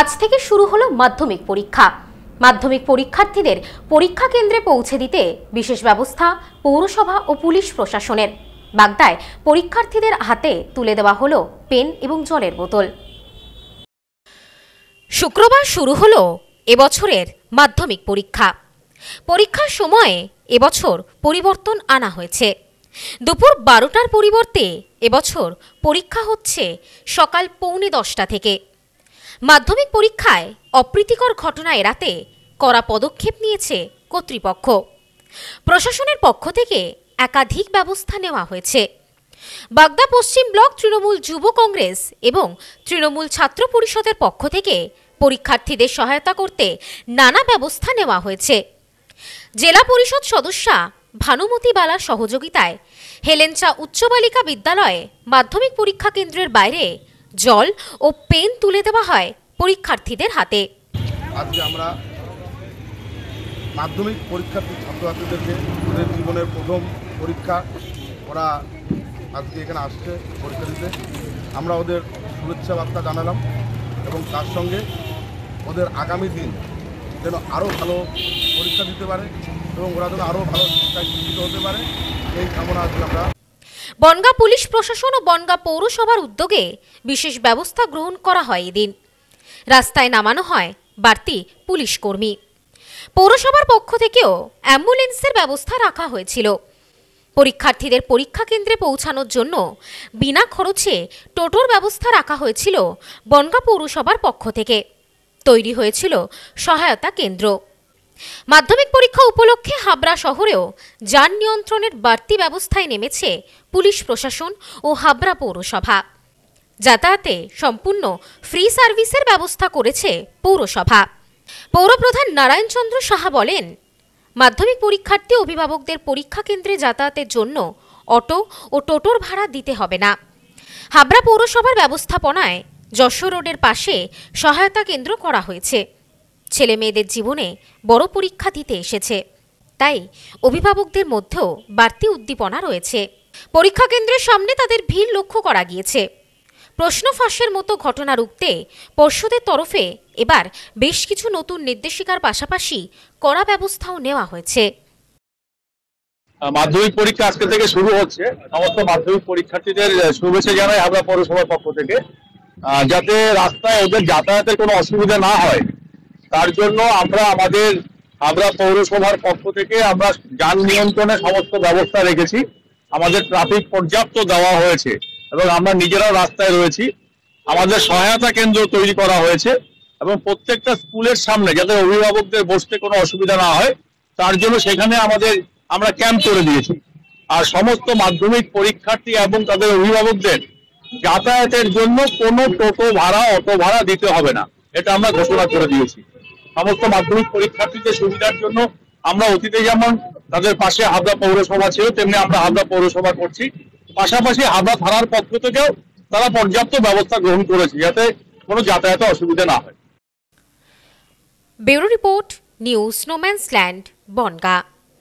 আজ থেকে শুরু হলো মাধ্যমিক পরীক্ষা। মাধ্যমিক পরীক্ষার্থীদের পরীক্ষা কেন্দ্রে পৌঁছে দিতে বিশেষ ব্যবস্থা পৌরসভা ও পুলিশ প্রশাসনের। বাগদায় পরীক্ষার্থীদের হাতে তুলে দেওয়া হলো পেন এবং জলের বোতল। শুক্রবার শুরু হলো এবছরের মাধ্যমিক পরীক্ষা। পরীক্ষার সময়ে এবছর পরিবর্তন আনা হয়েছে। দুপুর বারোটার পরিবর্তে এবছর পরীক্ষা হচ্ছে সকাল পৌনে দশটা থেকে। মাধ্যমিক পরীক্ষায় অপ্রীতিকর ঘটনা এড়াতে কড়া পদক্ষেপ নিয়েছে কর্তৃপক্ষ। প্রশাসনের পক্ষ থেকে একাধিক ব্যবস্থা নেওয়া হয়েছে। বাগদা পশ্চিম ব্লক তৃণমূল যুব কংগ্রেস এবং তৃণমূল ছাত্র পরিষদের পক্ষ থেকে পরীক্ষার্থীদের সহায়তা করতে নানা ব্যবস্থা নেওয়া হয়েছে। জেলা পরিষদ সদস্যা ভানুমতি বালার সহযোগিতায় হেলেঞ্চা উচ্চ বালিকা বিদ্যালয়ে মাধ্যমিক পরীক্ষা কেন্দ্রের বাইরে জল ও পেন তুলে দেওয়া হয় পরীক্ষার্থীদের হাতে। আজকে আমরা মাধ্যমিক পরীক্ষার্থী ছাত্রছাত্রীদেরকে ওদের জীবনের প্রথম পরীক্ষা ওরা আজকে এখানে আসছে পরীক্ষা দিতে। আমরা ওদের শুভেচ্ছা বার্তা জানালাম এবং তার সঙ্গে ওদের আগামী দিন যেন আরও ভালো পরীক্ষা দিতে পারে এবং ওরা যেন আরও ভালো শিক্ষায় শিক্ষিত হতে পারে, এই কামনা আজকে আমরা বনগা পুলিশ প্রশাসন ও বনগা পৌরসভার উদ্যোগে বিশেষ ব্যবস্থা গ্রহণ করা হয় এদিন। রাস্তায় নামানো হয় বাড়তি পুলিশ কর্মী। পৌরসভার পক্ষ থেকেও অ্যাম্বুলেন্সের ব্যবস্থা রাখা হয়েছিল। পরীক্ষার্থীদের পরীক্ষা কেন্দ্রে পৌঁছানোর জন্য বিনা খরচে টোটোর ব্যবস্থা রাখা হয়েছিল বনগা পৌরসভার পক্ষ থেকে। তৈরি হয়েছিল সহায়তা কেন্দ্র। মাধ্যমিক পরীক্ষা উপলক্ষে হাবড়া শহরেও যান নিয়ন্ত্রণের বাড়তি ব্যবস্থায় নেমেছে পুলিশ প্রশাসন ও হাবড়া পৌরসভা। যাতায়াতে সম্পূর্ণ ফ্রি সার্ভিসের ব্যবস্থা করেছে পৌরসভা। পৌরপ্রধান নারায়ণচন্দ্র সাহা বলেন, মাধ্যমিক পরীক্ষার্থী অভিভাবকদের পরীক্ষা কেন্দ্রে যাতায়াতের জন্য অটো ও টোটোর ভাড়া দিতে হবে না। হাবড়া পৌরসভার ব্যবস্থাপনায় যশোর রোডের পাশে সহায়তা কেন্দ্র করা হয়েছে। ছেলে মেয়েদের জীবনে বড় পরীক্ষা দিতে এসেছে। তাই অভিভাবকদের মধ্যেও বাড়তি উদ্দীপনা রয়েছে। পরীক্ষা কেন্দ্রের সামনে তাদের ভিড় লক্ষ্য করা গিয়েছে। প্রশ্ন ফাঁসের মতো ঘটনা রুখতে পর্ষদের তরফে এবার বেশ কিছু নতুন নির্দেশিকার পাশাপাশি কড়া ব্যবস্থাও নেওয়া হয়েছে। মাধ্যমিক পরীক্ষা আজকে থেকে শুরু হচ্ছে। সমস্ত মাধ্যমিক পরীক্ষার্থীদের শুভেচ্ছা জানাই আমরা পৌরসভার পক্ষ থেকে। যাতে রাস্তায় ওদের যাতায়াতের কোনো অসুবিধা না হয়। তার জন্য আমরা আমাদের, আমরা পৌরসভার পক্ষ থেকে আমরা যান নিয়ন্ত্রণে সমস্ত ব্যবস্থা রেখেছি। আমাদের ট্রাফিক পর্যাপ্ত দেওয়া হয়েছে এবং আমরা নিজেরাও রাস্তায় রয়েছি। আমাদের সহায়তা কেন্দ্র তৈরি করা হয়েছে এবং প্রত্যেকটা স্কুলের সামনে যাতে অভিভাবকদের বসতে কোনো অসুবিধা না হয়, তার জন্য সেখানে আমাদের, আমরা ক্যাম্প করে দিয়েছি। আর সমস্ত মাধ্যমিক পরীক্ষার্থী এবং তাদের অভিভাবকদের যাতায়াতের জন্য কোনো টোটো ভাড়া, অটো ভাড়া দিতে হবে না। এটা আমরা ঘোষণা করে দিয়েছি। সমস্ত মাধ্যমিক পরীক্ষার্থীদের সুবিধার জন্য আমরা অতীতে যেমন তাদের পাশে হাবড়া পৌরসভা ছিল, তেমনি আমরা হাবড়া পৌরসভা করছি। পাশাপাশি হাবড়া থানার পক্ষ থেকেও তারা পর্যাপ্ত ব্যবস্থা গ্রহণ করেছে যাতে কোনো যাতায়াতে অসুবিধা না হয়। Bureau report, news no man's land Bongaon.